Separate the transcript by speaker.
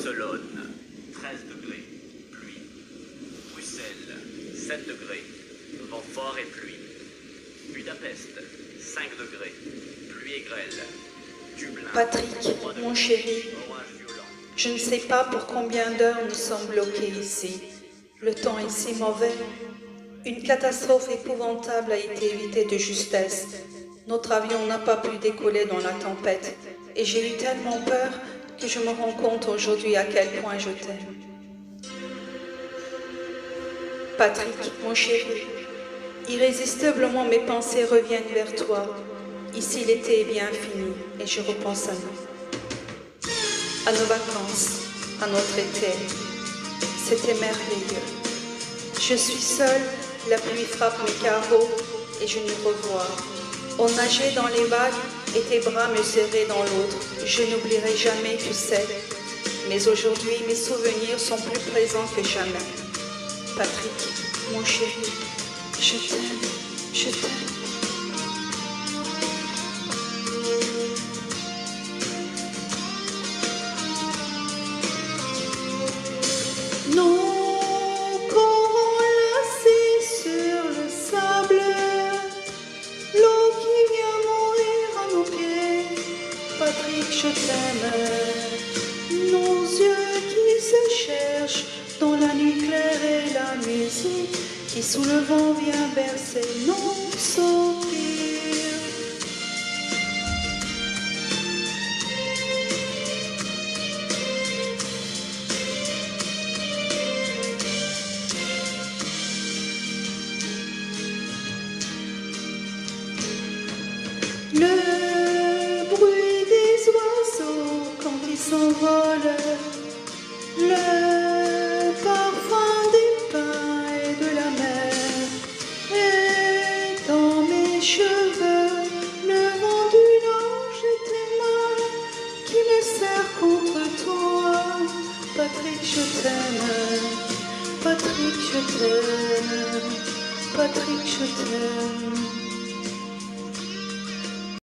Speaker 1: Barcelone, 13 degrés, pluie. Bruxelles, 7 degrés, vent fort et pluie. Budapest, 5 degrés, pluie et grêle. Dublin,
Speaker 2: Patrick,
Speaker 1: 3
Speaker 2: mon chéri, je ne sais pas pour combien d'heures nous sommes bloqués ici. Le temps est si mauvais. Une catastrophe épouvantable a été évitée de justesse. Notre avion n'a pas pu décoller dans la tempête. Et j'ai eu tellement peur que je me rends compte aujourd'hui à quel point je t'aime. Patrick, mon chéri, irrésistiblement mes pensées reviennent vers toi. Ici l'été est bien fini et je repense à nous à nos vacances, à notre été. C'était merveilleux. Je suis seule, la pluie frappe mes carreaux et je nous revois. On nageait dans les vagues et tes bras me serraient dans l'autre. Je n'oublierai jamais, tu sais. Mais aujourd'hui, mes souvenirs sont plus présents que jamais. Patrick, mon chéri, je t'aime, je t'aime. Je t'aime. Nos yeux qui se cherchent dans la nuit claire et la musique qui sous le vent vient bercer nos soupirs. Cheveux, le vent du large et tes mains qui me serrent contre toi. Patrick, je t'aime, Patrick, je t'aime, Patrick, je t'aime.